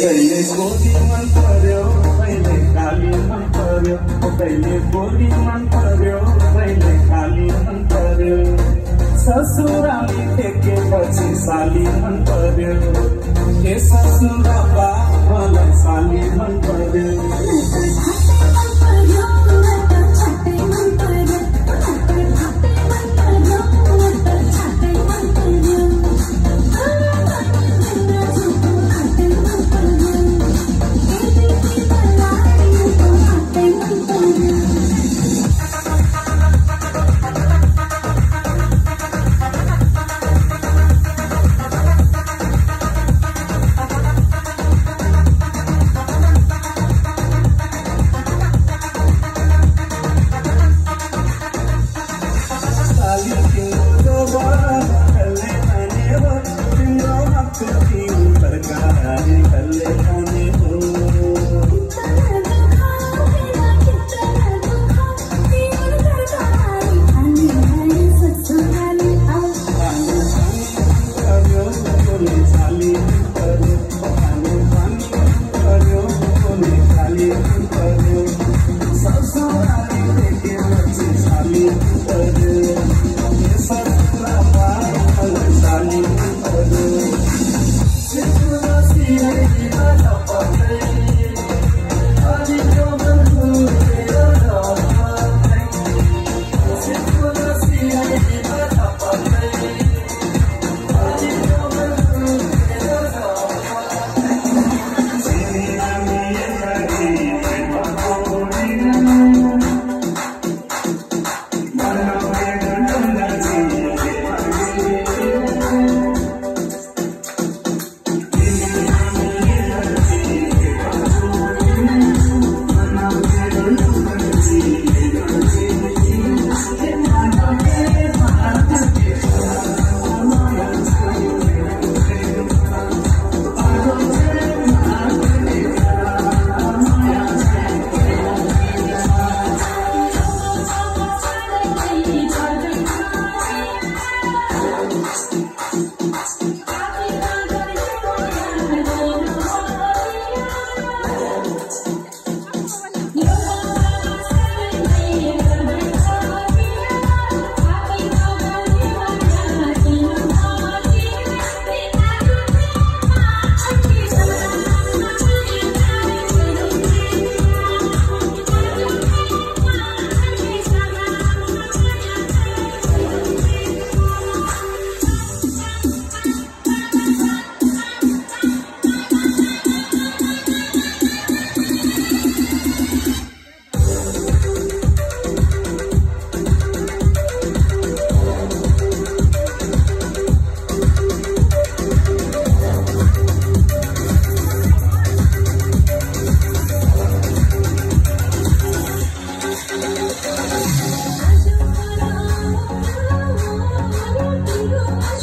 कहिले गोली मन पर्यो कहिले काली मन पर्यो कहिले गोली मन पर्यो कहिले काली मन पर्यो। ससुराली टेकेपछि साली मन पर्यो। ससुरा साली मन पर्यो।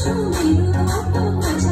Show.